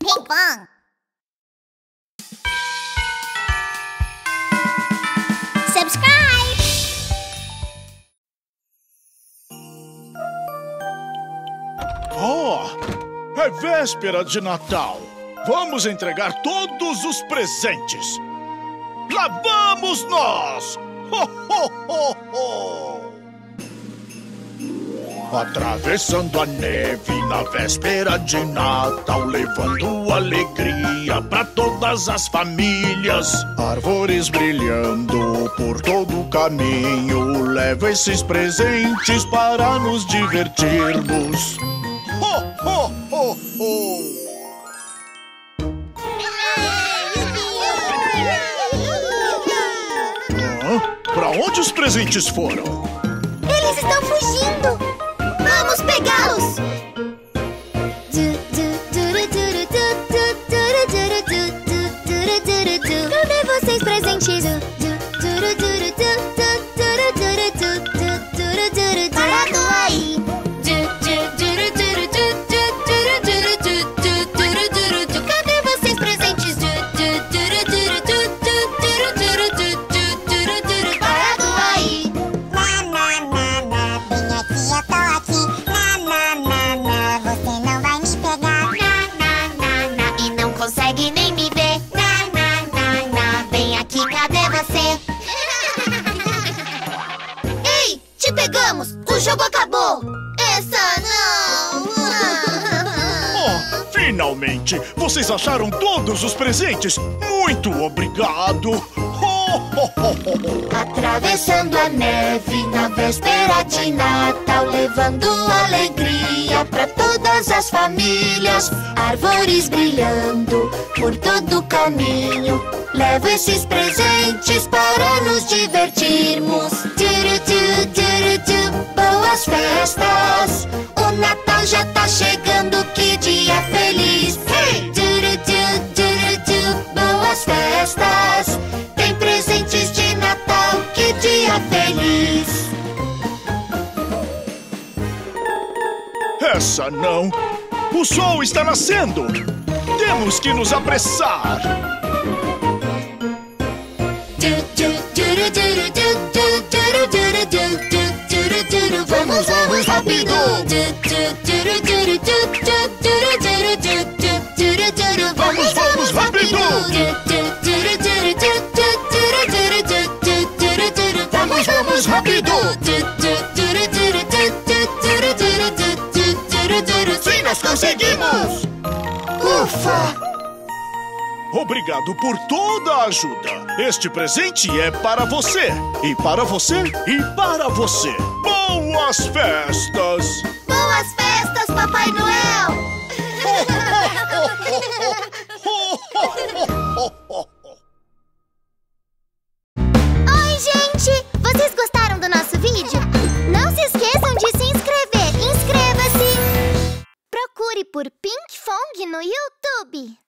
Ping pong. Subscribe. Oh, é véspera de Natal. Vamos entregar todos os presentes. Lá vamos nós! Ho, ho, ho, ho! Atravessando a neve na véspera de Natal, levando alegria para todas as famílias. Árvores brilhando por todo o caminho, leva esses presentes para nos divertirmos. Ho, ho, ho, ho! Pra onde os presentes foram? Eles estão fugindo. Pegá-los. Pegamos! O jogo acabou! Essa não! Oh, finalmente! Vocês acharam todos os presentes? Muito obrigado! Atravessando a neve na véspera de Natal, levando alegria para todas as famílias. Árvores brilhando por todo o caminho. Levo esses presentes para nos divertirmos. Tu, boas festas! O Natal já tá chegando, que dia feliz! Hey! Turu, tu, turu, tu, boas festas! Tem presentes de Natal, que dia feliz! Essa não! O sol está nascendo! Temos que nos apressar! Vamos, vamos rápido! Vamos, vamos rápido! Sim, nós conseguimos! Ufa! Obrigado por toda a ajuda! Este presente é para você! E para você! E para você! Boas festas! Boas festas, Papai Noel! Oi, gente! Vocês gostaram do nosso vídeo? Não se esqueçam de se inscrever! Inscreva-se! Procure por Pink Fong no YouTube!